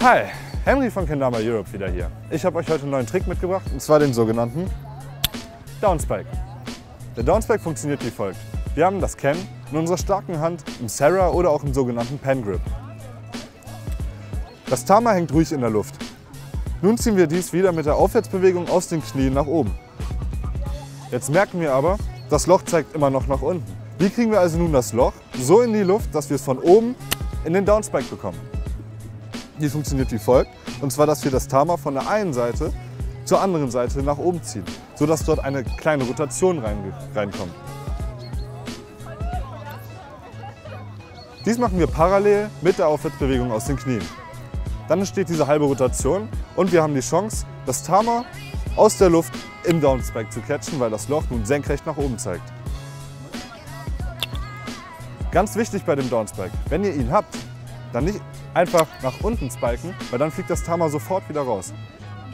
Hi, Henry von Kendama Europe wieder hier. Ich habe euch heute einen neuen Trick mitgebracht, und zwar den sogenannten Downspike. Der Downspike funktioniert wie folgt. Wir haben das Ken in unserer starken Hand im Sarah oder auch im sogenannten Pen Grip. Das Tama hängt ruhig in der Luft. Nun ziehen wir dies wieder mit der Aufwärtsbewegung aus den Knien nach oben. Jetzt merken wir aber, das Loch zeigt immer noch nach unten. Wie kriegen wir also nun das Loch so in die Luft, dass wir es von oben in den Downspike bekommen? Die funktioniert wie folgt. Und zwar, dass wir das Tama von der einen Seite zur anderen Seite nach oben ziehen, sodass dort eine kleine Rotation reinkommt. Dies machen wir parallel mit der Aufwärtsbewegung aus den Knien. Dann entsteht diese halbe Rotation und wir haben die Chance, das Tama aus der Luft im Downspike zu catchen, weil das Loch nun senkrecht nach oben zeigt. Ganz wichtig bei dem Downspike, wenn ihr ihn habt, dann nicht einfach nach unten spiken, weil dann fliegt das Tama sofort wieder raus.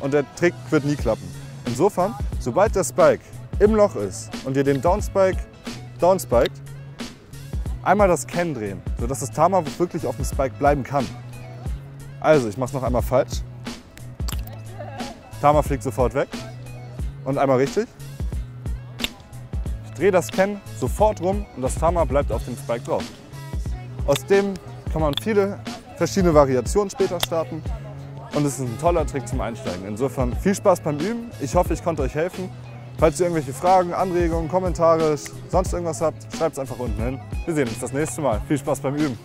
Und der Trick wird nie klappen. Insofern, sobald der Spike im Loch ist und ihr den Downspike downspiked, einmal das Ken drehen, sodass das Tama wirklich auf dem Spike bleiben kann. Also, ich mache es noch einmal falsch. Tama fliegt sofort weg. Und einmal richtig. Ich drehe das Ken sofort rum und das Tama bleibt auf dem Spike drauf. Aus dem kann man viele verschiedene Variationen später starten und es ist ein toller Trick zum Einsteigen. Insofern viel Spaß beim Üben. Ich hoffe, ich konnte euch helfen. Falls ihr irgendwelche Fragen, Anregungen, Kommentare, sonst irgendwas habt, schreibt es einfach unten hin. Wir sehen uns das nächste Mal. Viel Spaß beim Üben.